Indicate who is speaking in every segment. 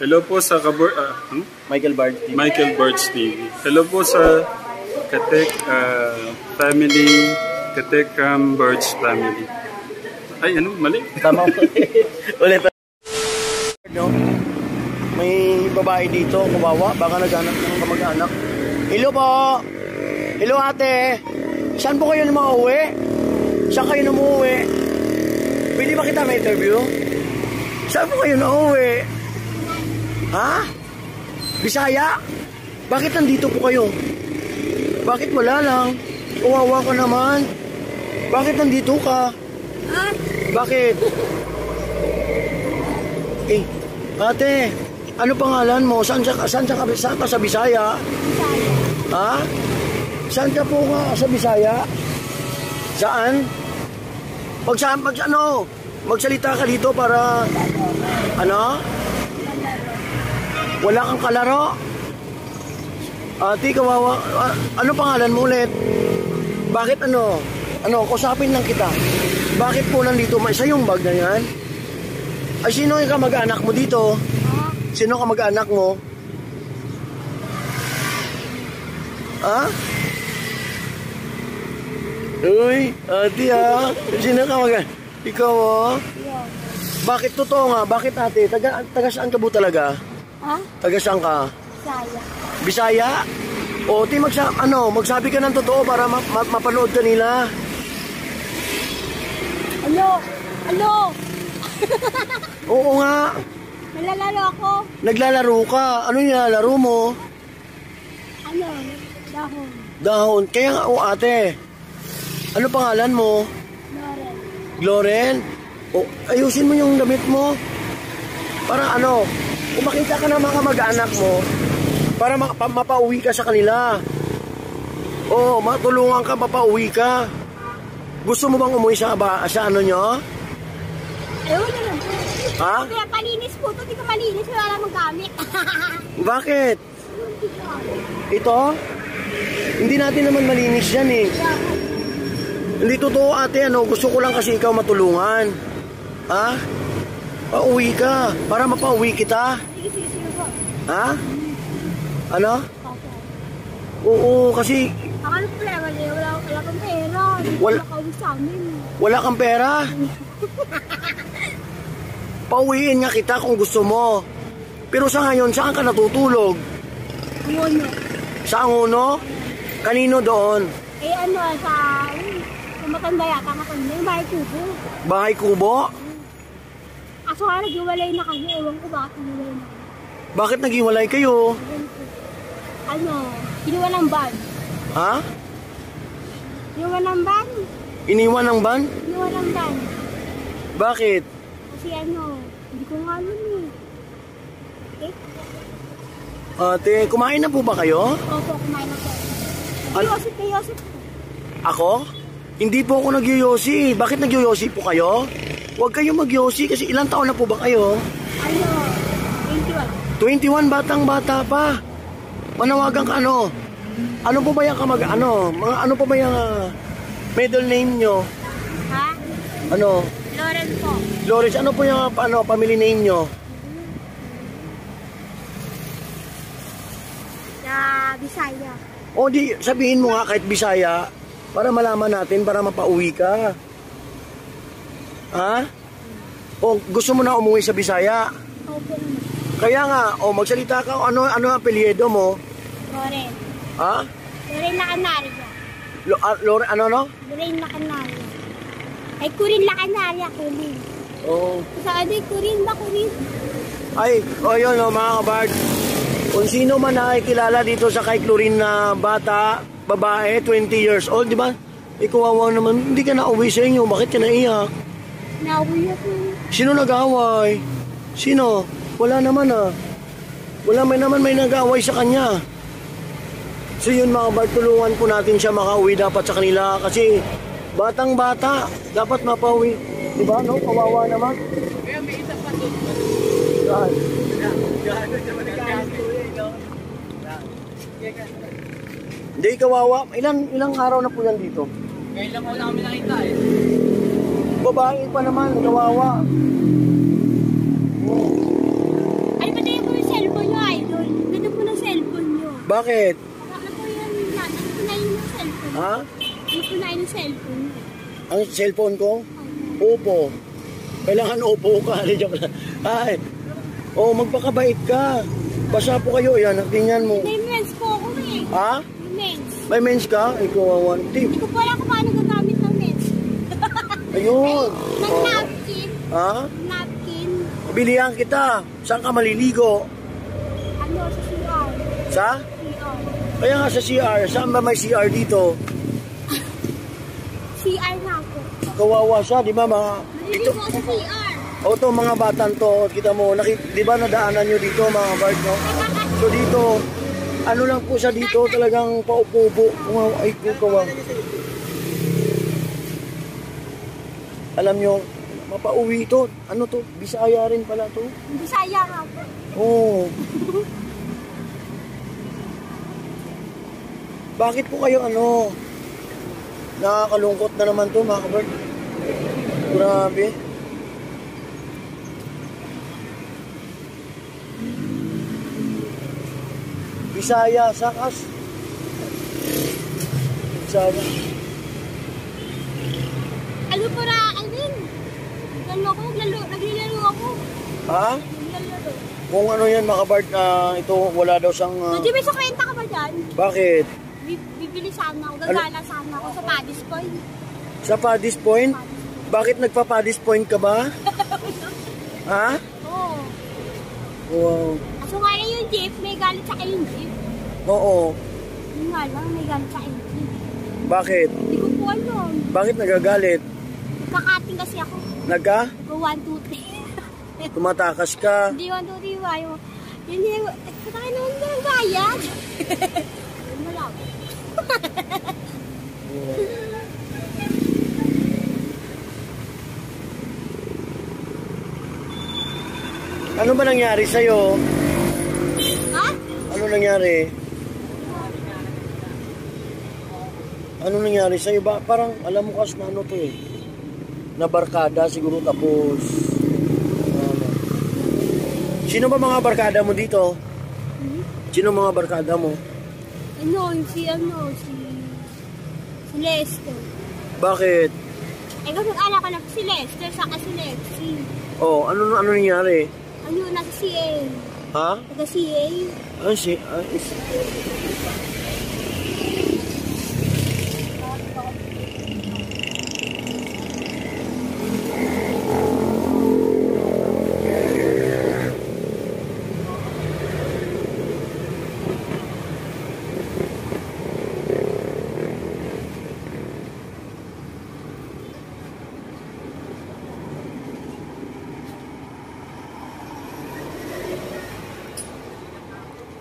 Speaker 1: Hello po sa Kabor... ah, hmm?
Speaker 2: Michael Bard TV.
Speaker 1: Michael Birds TV. Hello po sa Katek ah, family, Katekram Birds family. Ay, ano? Mali.
Speaker 2: Tama po. Ulit. No? May babae dito, kumawa. Baka naghanap ng kamag-anak. Hello po! Hello ate! Saan po kayo na uwi? Saan kayo na umuwi? Pwede ba kita may interview? Saan po kayo na uwi? Ha? Bisaya? Bakit nandito po kayo? Bakit wala lang? Kawawa ka naman. Bakit nandito ka? Bakit? Eh, ate, ano pangalan mo? Saan, sa, saan, sa, saan ka sa Bisaya? Ha? Saan ka po ka sa Bisaya? Saan? Pag saan, pag ano? Magsalita ka dito para, ano? Wala kang kalaro? Ate, kawawa. ah, Ano pangalan mo ulit? Bakit ano? Ano, kusapin lang kita. Bakit po nandito? May isa yung bag na yan? Ay, sino yung kamag-anak mo dito? Sino kamag-anak mo? Ha? Uy, ate ha? Sino kamag Ikaw oh? Bakit totoo nga? Bakit ate? Taga, taga saan ka po talaga?
Speaker 3: Ha?
Speaker 2: Taga saan ka?
Speaker 3: Saya.
Speaker 2: Bisaya? O, ti magsa ano, magsabi ka ng totoo para ma- ma- mapanood ka nila.
Speaker 3: Ano? Ano?
Speaker 2: Oo nga,
Speaker 3: Nalalaro ako.
Speaker 2: naglalaro ka. Ano yung nilalaro mo?
Speaker 3: Ano? Dahon.
Speaker 2: Dahon. Kaya nga, o ate, ano pangalan mo?
Speaker 3: Loren.
Speaker 2: Gloren? O, ayusin mo yung damit mo. Para ano, kung makita ka ng mga kamag-anak mo, para ma- pa- mapauwi ka sa kanila. Oo, matulungan ka, mapauwi ka. Gusto mo bang umuwi sa, ba, sa ano nyo?
Speaker 3: Ayaw na lang.
Speaker 2: Ha?
Speaker 3: Kaya palinis po ito. Di ko malinis. Wala lang magamit.
Speaker 2: Bakit? Ito? Hindi natin naman malinis yan eh. Hindi totoo ate, ano, gusto ko lang kasi ikaw matulungan. Ha? Pauwi ka, para mapauwi kita.
Speaker 3: sige, sige, sige po.
Speaker 2: Ha? Ano?
Speaker 3: Opo.
Speaker 2: Oo, kasi
Speaker 3: ano problema niya? Wala, wala kang pera. Hindi ko
Speaker 2: Wal-
Speaker 3: makauwi sa amin.
Speaker 2: wala kang pera. Pauwiin nga kita kung gusto mo. Pero sa ngayon, saan ka natutulog?
Speaker 3: Ano?
Speaker 2: Sa Angono? Kanino doon?
Speaker 3: Eh ano, sa... Matanda yata matanda. Yung bahay kubo.
Speaker 2: Bahay Kubo?
Speaker 3: Kaso nga nag-iwalay na kami. Ewan ko bakit nag-iwalay na kami.
Speaker 2: Bakit naghiwalay kayo?
Speaker 3: Ano? Kinuha ng van.
Speaker 2: Ha?
Speaker 3: Kinuha ng van.
Speaker 2: Iniwan ng ban?
Speaker 3: Kinuha ng van.
Speaker 2: Bakit?
Speaker 3: Kasi ano, hindi ko nga alam eh. Eh,
Speaker 2: Ate, kumain na po ba kayo?
Speaker 3: opo, kumain na po.
Speaker 2: Ano?
Speaker 3: Yosip kay Yosip.
Speaker 2: Ako? Hindi po ako nagyoyosi. Bakit nagyoyosi po kayo? Huwag kayong magyosi kasi ilang taon na po ba kayo?
Speaker 3: Ano, 21.
Speaker 2: 21, batang bata pa. Manawagan ka ano? Ano po ba yung kamag... Ano? Mga ano po ba yung ah, middle name nyo?
Speaker 3: Ha?
Speaker 2: Ano?
Speaker 3: Loren po.
Speaker 2: Flores, ano po yung ano, family name nyo?
Speaker 3: Sa Bisaya.
Speaker 2: O di, sabihin mo nga kahit Bisaya para malaman natin, para mapauwi ka. Ha? O gusto mo na umuwi sa Bisaya?
Speaker 3: Opo.
Speaker 2: Kaya nga, o magsalita ka, ano ano ang apelyido mo?
Speaker 3: Loren.
Speaker 2: Ha?
Speaker 3: Loren na Canaria.
Speaker 2: Lo, ah, Lore, ano no?
Speaker 3: Loren na Canaria. Ay, Kurin la Canaria, Kurin.
Speaker 2: Oh.
Speaker 3: Sa ano, Kurin ba, Kurin?
Speaker 2: Ay, o yun o mga kabard. Kung sino man nakikilala dito sa kay Clorin na bata, babae, 20 years old, di ba? Ikawawa naman, hindi ka na uwi sa inyo, bakit ka naiyak?
Speaker 3: Nauwi ako.
Speaker 2: Sino nag-away? Sino? Wala naman ah. Wala may naman may nag-away sa kanya. So yun mga tulungan po natin siya makauwi dapat sa kanila kasi batang bata, dapat mapauwi. Di ba no? Kawawa naman. Kaya may isa pa doon. Hindi, kawawa. Ilang, ilang araw na po yan dito?
Speaker 4: Kailan ko lang kami nakita eh.
Speaker 2: Babae pa naman, kawawa.
Speaker 3: Ano ba tayo po
Speaker 2: Bakit?
Speaker 3: Ano po yan? Ano po na yung cellphone?
Speaker 2: Ha?
Speaker 3: Ano po na yung cellphone?
Speaker 2: Ang cellphone ko? Opo. Kailangan opo ka. Ay. Oh, magpakabait ka. Basa po kayo. Yan, tingnan mo.
Speaker 3: May mens po ako eh.
Speaker 2: Ha?
Speaker 3: May mens.
Speaker 2: May mens ka? Ikaw, one tip.
Speaker 3: Hindi ko po alam kung paano gagamit ng mens.
Speaker 2: Ayun.
Speaker 3: Ng
Speaker 2: Oh.
Speaker 3: napkin.
Speaker 2: Ha?
Speaker 3: Napkin.
Speaker 2: Bilihan kita. Saan ka maliligo?
Speaker 3: Ano, sa CR.
Speaker 2: Sa?
Speaker 3: CR.
Speaker 2: Kaya nga sa CR. Saan ba may CR dito?
Speaker 3: CR na po.
Speaker 2: Kawawa siya, di ba mga...
Speaker 3: Maliligo ako sa CR.
Speaker 2: O to mga batan to, kita mo, naki, di ba nadaanan nyo dito mga Bart, no? So dito, ano lang po siya dito, talagang paupo-upo. Ay, kukawa. Alam nyo, mapauwi to. Ano to? Bisaya rin pala to.
Speaker 3: Bisaya nga po.
Speaker 2: Oo. Bakit po kayo ano? Nakakalungkot na naman to mga kabart. Grabe. Bisaya, sakas. Bisaya.
Speaker 3: Ano po na, ano ako, naglalo, naglalaro ako.
Speaker 2: Ha?
Speaker 3: Naglalaro.
Speaker 2: Kung ano yan mga kabart na ito, wala daw siyang... ah,
Speaker 3: Hindi may sakwenta ka ba dyan?
Speaker 2: bakit?
Speaker 3: Bi- Bibili sana ako,
Speaker 2: Ano?
Speaker 3: gagala sana ako sa Paddy's Point.
Speaker 2: Sa Paddy's Point? Bakit nagpa-Paddy's Point ka ba? ha?
Speaker 3: Oo.
Speaker 2: Wow.
Speaker 3: Kaso nga lang yung jeep, may galit sa akin yung jeep.
Speaker 2: Oo.
Speaker 3: Yun nga lang, may galit sa akin yung jeep.
Speaker 2: Bakit?
Speaker 3: Hindi ko po alam.
Speaker 2: Bakit nagagalit?
Speaker 3: Kakating kasi ako.
Speaker 2: Nagka?
Speaker 3: Go 1, 2, 3.
Speaker 2: Tumatakas ka?
Speaker 3: Hindi 1, 2, 3, ayaw. Hindi, katakin naman na ng bayad. Yun.
Speaker 2: Ano ba nangyari sa'yo?
Speaker 3: Ha?
Speaker 2: Ano nangyari? Ano nangyari sa'yo? Ba, parang alam mo kas na ano to eh. Na barkada siguro tapos... ano. Sino ba mga barkada mo dito? Sino mga barkada mo?
Speaker 3: Ano, si ano, si... Si Lester.
Speaker 2: Bakit?
Speaker 3: Eh, kapag anak ko na si Lester, saka si Lexi.
Speaker 2: Oh, ano ano nangyari?
Speaker 3: Ano, nasa CA.
Speaker 2: Ha?
Speaker 3: Taga CA.
Speaker 2: Ano si... ah, is-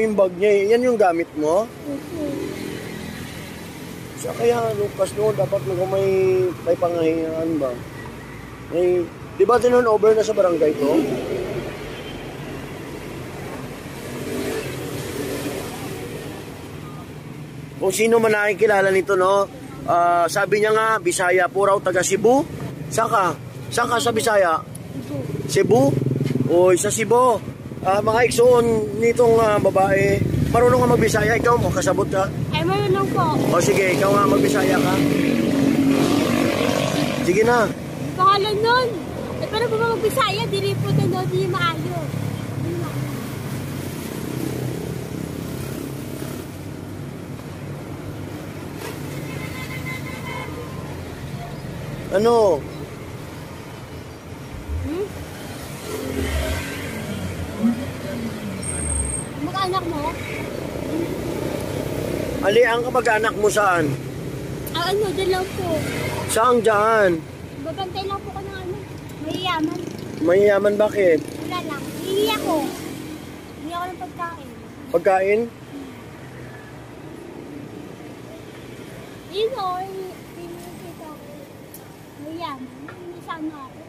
Speaker 2: yung bag niya eh. Yan yung gamit mo? Sa kaya Lucas noon, dapat mo may, may pangahingaan ba? May, di ba tinon over na sa barangay to? Kung sino man nakikilala nito, no? Ah, sabi niya nga, Bisaya po raw, taga Cebu. Saka? Saka sa Bisaya? Cebu? Oy, sa Cebu. Ah, mga iksoon nitong ah, babae, marunong ka magbisaya, ikaw mo, kasabot ka.
Speaker 3: Ay, marunong po.
Speaker 2: O sige, ikaw nga magbisaya ka. Sige na.
Speaker 3: Pangalan nun. Eh, pero kung magbisaya, dili po na maayo. Di maayo.
Speaker 2: Ano?
Speaker 3: Hmm? Mag-anak mo?
Speaker 2: Ali, ang kamag-anak mo saan?
Speaker 3: Ah, ano, dyan lang po.
Speaker 2: Saan dyan?
Speaker 3: Babantay lang po ko ng ano. Mayayaman.
Speaker 2: Mayayaman bakit?
Speaker 3: Wala lang. Hihingi ako. Hihingi ako ng pagkain.
Speaker 2: Pagkain?
Speaker 3: Yun o, pinakita ko. Mayayaman. Hihingi sana ako.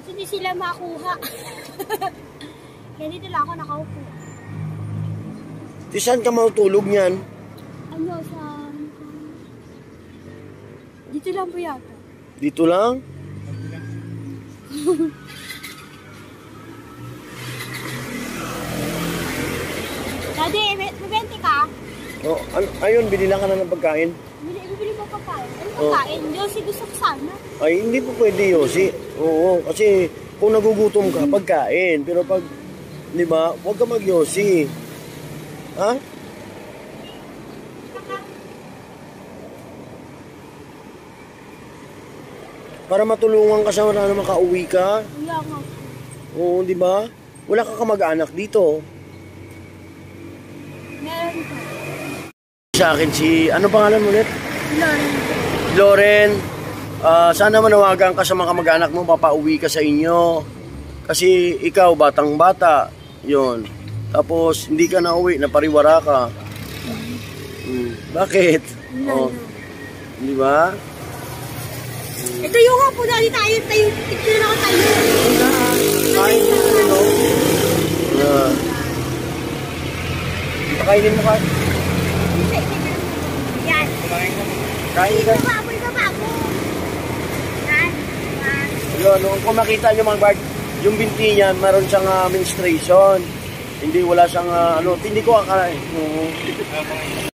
Speaker 3: Kasi di sila makuha. Kaya dito lang ako nakaupo.
Speaker 2: Di saan ka matutulog niyan?
Speaker 3: Ano, sa... Dito lang po yata.
Speaker 2: Dito lang? Oh, ano, ayun, binilang ka na ng pagkain.
Speaker 3: Bili, bibili ko pagkain. Ano
Speaker 2: Oh.
Speaker 3: pagkain? Josie, gusto ko sana.
Speaker 2: Ay, hindi po pwede, Yossi. Oo, kasi kung nagugutom ka, pagkain. Pero pag, di ba, huwag ka mag-Yossi. Ha? Para matulungan ka sa na makauwi ka.
Speaker 3: Wala nga.
Speaker 2: Oo, di ba? Wala ka kamag-anak dito.
Speaker 3: Meron ko.
Speaker 2: Sa akin si, ano pangalan mo ulit?
Speaker 3: Lauren.
Speaker 2: Loren, ah, sana manawagan ka sa mga kamag-anak mo, papauwi ka sa inyo. Kasi ikaw, batang bata, yon. Tapos, hindi ka na uwi, napariwara ka. Hmm. Bakit? Oh, di ba?
Speaker 3: Ito yung nga po dali tayo. Tayo. Ito na tayo.
Speaker 2: Kain mo, no? Yeah. Pakainin mo ka.
Speaker 3: Yan.
Speaker 2: Kain ka.
Speaker 3: Baboy ka. Yan. Yan.
Speaker 2: Yun, no, kung makita nyo mga guard, yung binti niyan, meron siyang ah, menstruation. Hindi, wala siyang, ah, ano, hindi ko akala. eh. Oo.